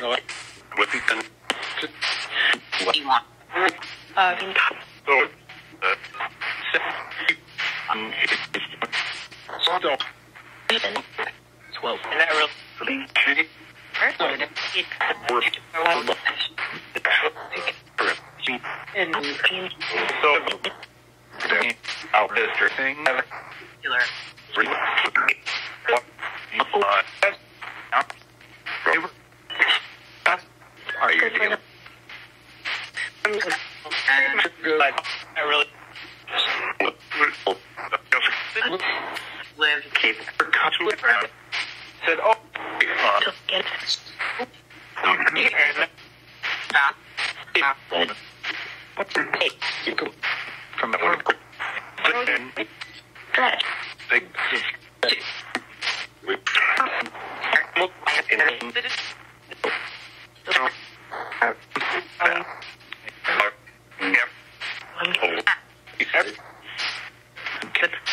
Whippington. What do you want? Uh, So, uh, um, so, Twelve. and that really, and so, out district thing. Killer. Are you getting Good? I really. live. Keep. Said, oh, from the Grant. Um, did. And start.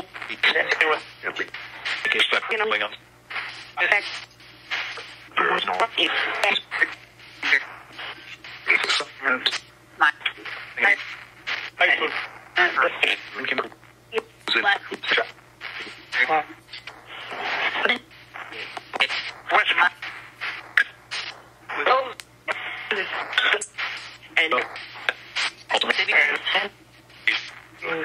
people. You.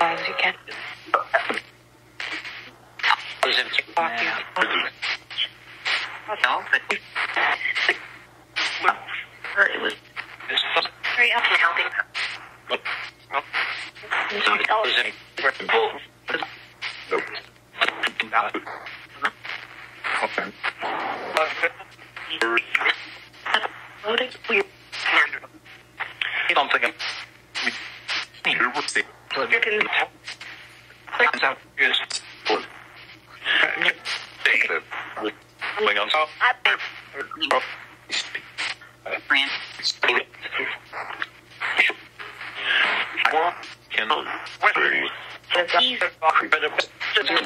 as you can. No, but. It was very up helping. Can.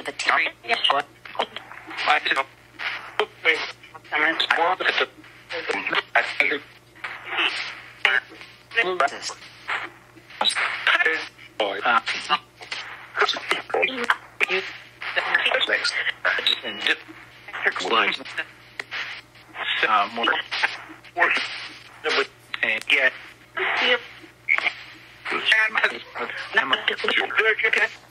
The terry. Um, more. And yeah. Not